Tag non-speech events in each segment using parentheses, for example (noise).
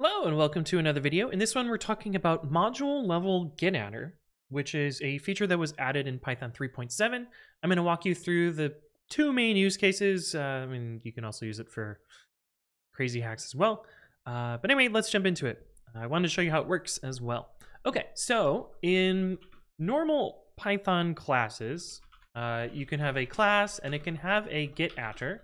Hello and welcome to another video. In this one, we're talking about module level getattr, which is a feature that was added in Python 3.7. I'm going to walk you through the two main use cases. Uh, I mean, you can also use it for crazy hacks as well. Uh, but anyway, let's jump into it. I wanted to show you how it works as well. Okay, so in normal Python classes, uh, you can have a class and it can have a getattr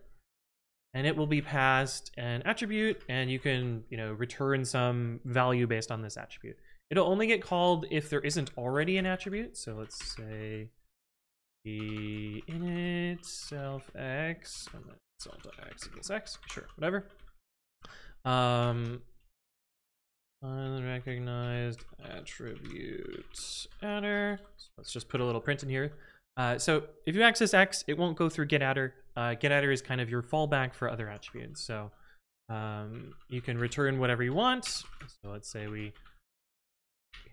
and it will be passed an attribute and you can you know return some value based on this attribute. It'll only get called if there isn't already an attribute. So let's say the init self x and then self x equals x. Sure whatever. Um unrecognized attribute attr so let's just put a little print in here. Uh, so if you access X, it won't go through getattr. Uh, is kind of your fallback for other attributes. So um, you can return whatever you want. So let's say we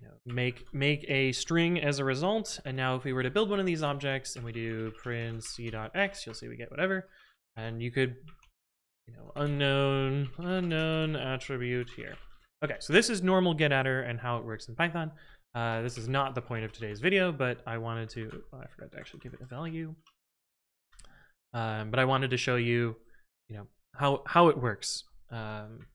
you know, make make a string as a result. And now if we were to build one of these objects and we do print c.x, you'll see we get whatever. And you could, you know, unknown, unknown attribute here. Okay, so this is normal getattr and how it works in Python. Uh, this is not the point of today's video, but I wanted to, oh, I forgot to actually give it a value. Um, but I wanted to show you, you know, how, how it works. Um,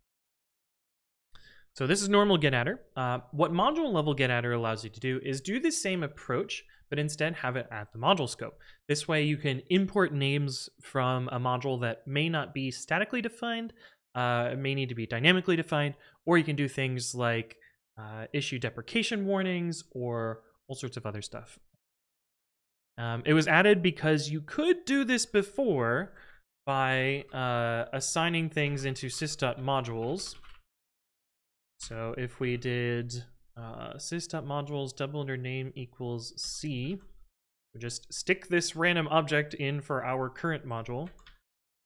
so this is normal getattr. Uh, what module level getattr allows you to do is do the same approach, but instead have it at the module scope. This way you can import names from a module that may not be statically defined, uh, may need to be dynamically defined, or you can do things like uh, issue deprecation warnings, or all sorts of other stuff. Um, it was added because you could do this before by uh, assigning things into sys.modules. So if we did uh, sys.modules double under name equals C, we just stick this random object in for our current module.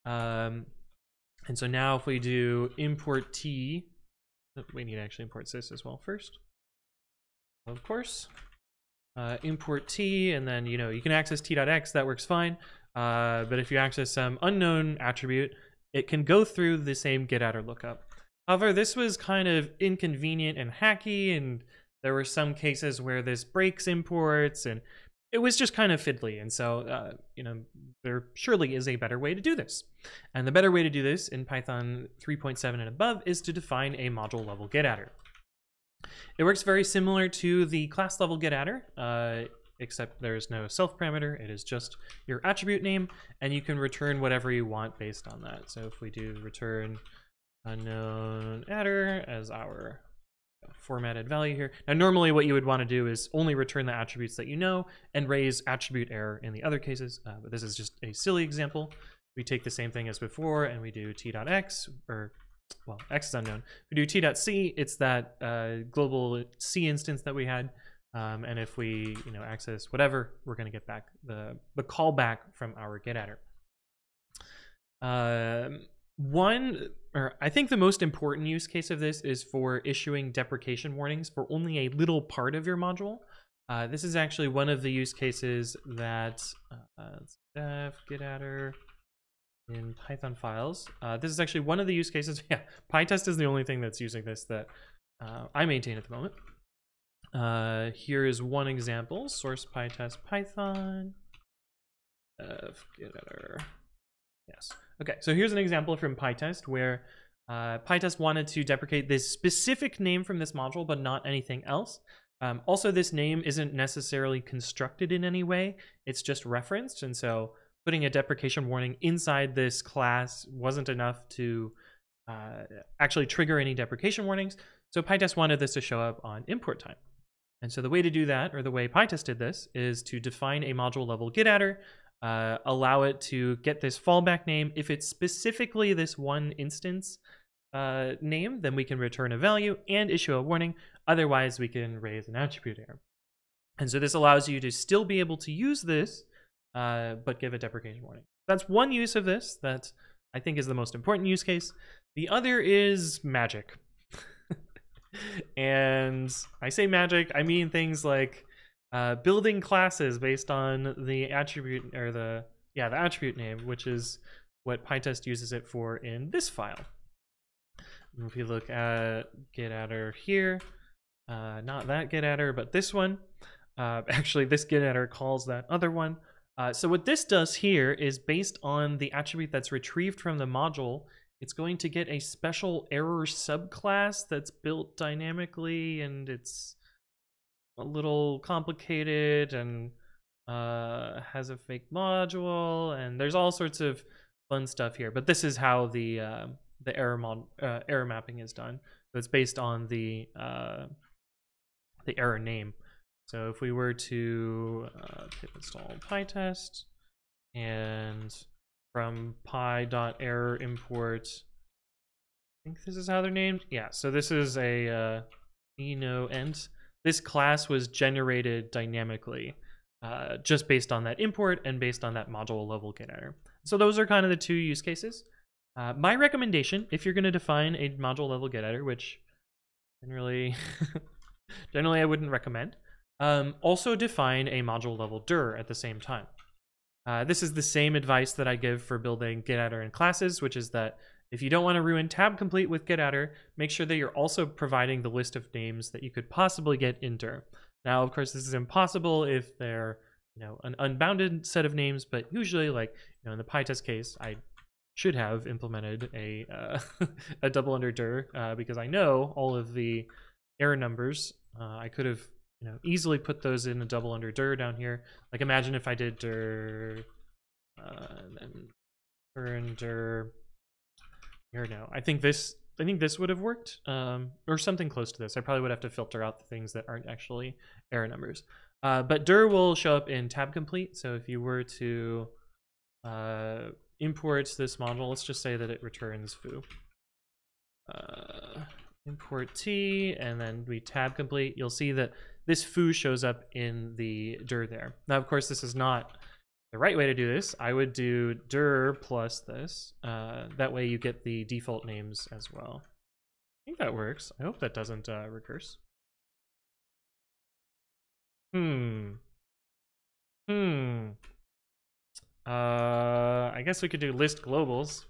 Um, and so now if we do import t we need to actually import sys as well first. Of course. Uh, import t, and then, you know, you can access t.x, that works fine. Uh, but if you access some unknown attribute, it can go through the same getattr lookup. However, this was kind of inconvenient and hacky, and there were some cases where this breaks imports, and it was just kind of fiddly. And so, uh, you know, there surely is a better way to do this. And the better way to do this in Python 3.7 and above is to define a module level get getattr. It works very similar to the class level getattr, uh, except there's no self parameter. It is just your attribute name, and you can return whatever you want based on that. So if we do return unknown adder as our formatted value here. Now, normally what you would want to do is only return the attributes that you know and raise attribute error in the other cases, uh, but this is just a silly example. We take the same thing as before and we do t.x, or, well, x is unknown. We do t.c, it's that uh, global C instance that we had, um, and if we, you know, access whatever, we're going to get back the, the callback from our getattr. Um, one, or I think the most important use case of this is for issuing deprecation warnings for only a little part of your module. Uh, this is actually one of the use cases that uh, def getattr in Python files. Uh, this is actually one of the use cases. (laughs) Yeah, PyTest is the only thing that's using this that uh, I maintain at the moment. Uh, here is one example: source PyTest Python. Getattr. Yes. Okay, so here's an example from PyTest where uh, PyTest wanted to deprecate this specific name from this module, but not anything else. Um, also, this name isn't necessarily constructed in any way. It's just referenced. And so putting a deprecation warning inside this class wasn't enough to uh, actually trigger any deprecation warnings. So PyTest wanted this to show up on import time. And so the way to do that, or the way PyTest did this, is to define a module level getattr uh, allow it to get this fallback name. If it's specifically this one instance uh, name, then we can return a value and issue a warning. Otherwise, we can raise an attribute error. And so this allows you to still be able to use this, uh, but give a deprecation warning. That's one use of this that I think is the most important use case. The other is magic. (laughs) and I say magic, I mean things like uh, building classes based on the attribute or the yeah the attribute name, which is what PyTest uses it for in this file. if you look at getter here, uh, not that getter, but this one, uh, (laughs) actually this getter calls that other one. Uh, so what this does here is based on the attribute that's retrieved from the module, it's going to get a special error subclass that's built dynamically and it's a little complicated and uh, has a fake module and there's all sorts of fun stuff here. But this is how the uh, the error mod uh, error mapping is done. So it's based on the uh, the error name. So if we were to uh, pip install pytest and from py.error import, I think this is how they're named. Yeah, so this is a uh, eno This class was generated dynamically uh, just based on that import and based on that module level getter. So those are kind of the two use cases. Uh, my recommendation, if you're going to define a module level get getter, which generally, (laughs) generally I wouldn't recommend, um, also define a module level dir at the same time. Uh, this is the same advice that I give for building getter and classes, which is that if you don't want to ruin tab complete with getter, make sure that you're also providing the list of names that you could possibly get in dir. Now, of course, this is impossible if they're you know an unbounded set of names, but usually, like you know, in the PyTest case, I should have implemented a uh, (laughs) a double under dir uh, because I know all of the error numbers. Uh, I could have you know easily put those in a double under dir down here. Like imagine if I did dir uh, and then dir here no. I think this I think this would have worked um, or something close to this. I probably would have to filter out the things that aren't actually error numbers. Uh, but dir will show up in tab complete. So if you were to uh, import this module, let's just say that it returns foo. Uh, import t, and then we tab complete. You'll see that this foo shows up in the dir there. Now, of course, this is not the right way to do this. I would do dir plus this. Uh, that way you get the default names as well. I think that works. I hope that doesn't uh, recurse. Hmm. Hmm. Uh, I guess we could do list globals.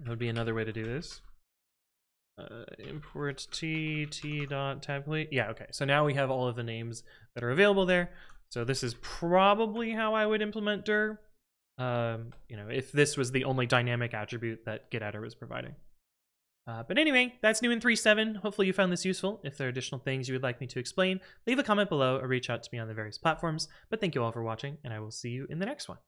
That would be another way to do this uh, import t t dot tab complete. Yeah, okay. So now we have all of the names that are available there. So this is probably how I would implement dir. Um, you know, if this was the only dynamic attribute that getter was providing. Uh, but anyway, that's new in 3.7. Hopefully you found this useful. If there are additional things you would like me to explain, leave a comment below or reach out to me on the various platforms. But thank you all for watching, and I will see you in the next one.